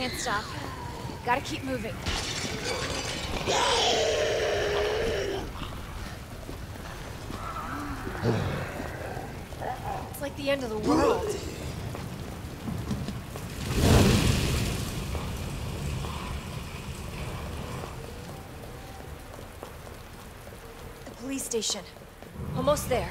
Can't stop. Gotta keep moving. It's like the end of the world. The police station. Almost there.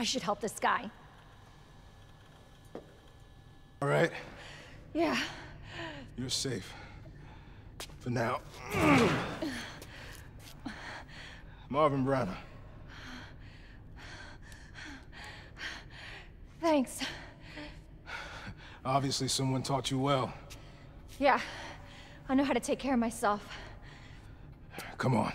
I should help this guy. All right, Yeah. you're safe. For now. Marvin Branagh. Thanks. Obviously someone taught you well. Yeah. I know how to take care of myself. Come on.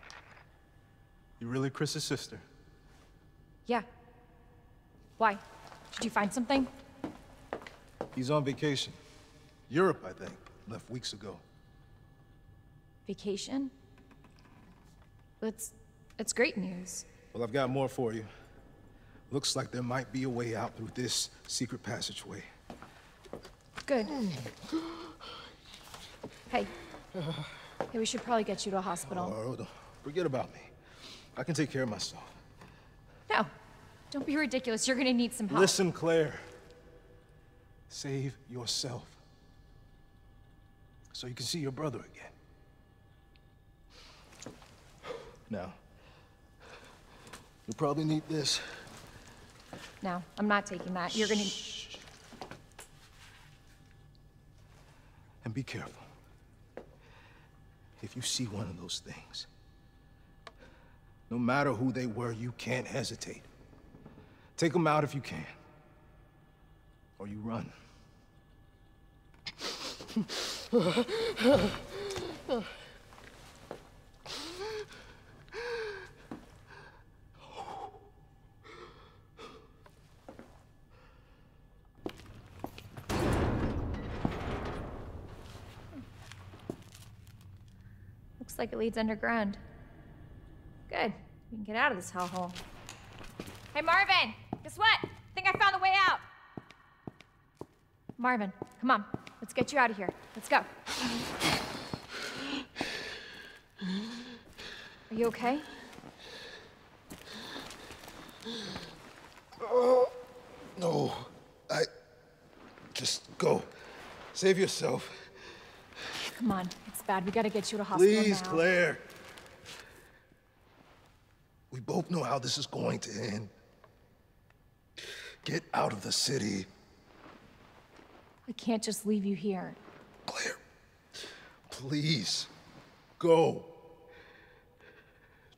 You really Chris's sister? Yeah. Why? Did you find something? He's on vacation. Europe, I think. Left weeks ago. Vacation? That's... it's great news. Well, I've got more for you. Looks like there might be a way out through this secret passageway. Good. Hey. Hey, we should probably get you to a hospital. Oh, forget about me. I can take care of myself. No. Don't be ridiculous. You're gonna need some help. Listen, Claire. Save yourself. So you can see your brother again. Now, you'll probably need this. No, I'm not taking that. You're gonna... Shh. And be careful. If you see one of those things, no matter who they were, you can't hesitate. Take them out if you can. Or you run. Looks like it leads underground. Good. We can get out of this hellhole. Hey, Marvin! Guess what? I think I found a way out! Marvin, come on. Let's get you out of here. Let's go. Are you okay? Oh, No, I. Just go. Save yourself. Come on. It's bad. We gotta get you to hospital Please, now. Claire. We both know how this is going to end. Get out of the city, I can't just leave you here. Claire. Please, go.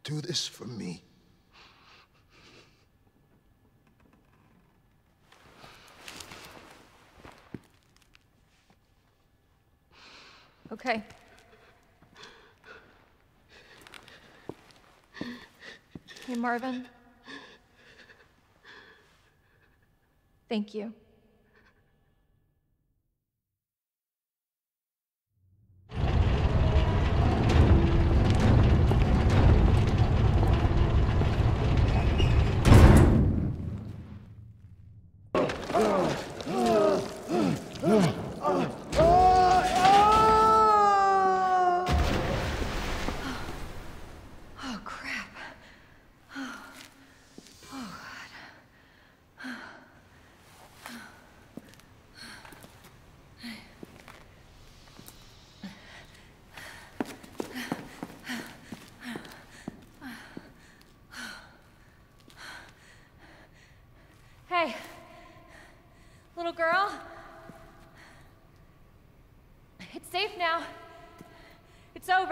Do this for me. Okay. Marvin. Thank you. Oh, crap. Hey, little girl. It's safe now. It's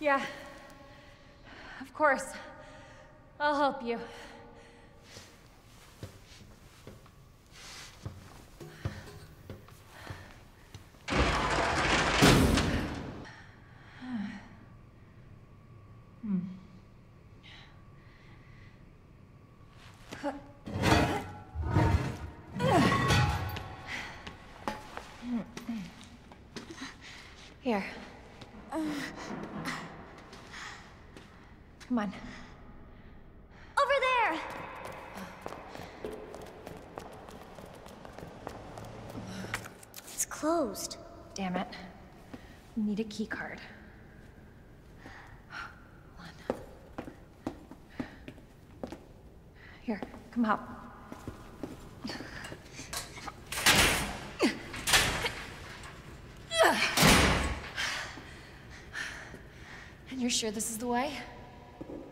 Yeah. Of course. I'll help you. Here. Come on. Over there! It's closed. Damn it. We need a key card. Here, come up. And you're sure this is the way?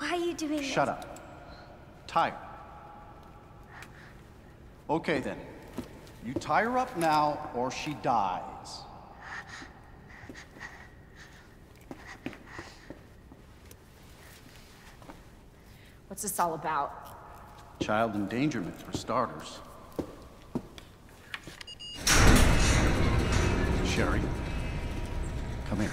Why are you doing Shut this? up. Tie her. Okay then. You tie her up now or she dies. What's this all about? Child endangerment for starters. Sherry, come here.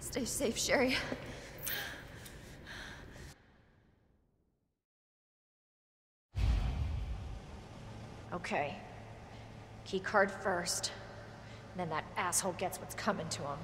Stay safe, Sherry. Okay. Key card first. Then that asshole gets what's coming to him.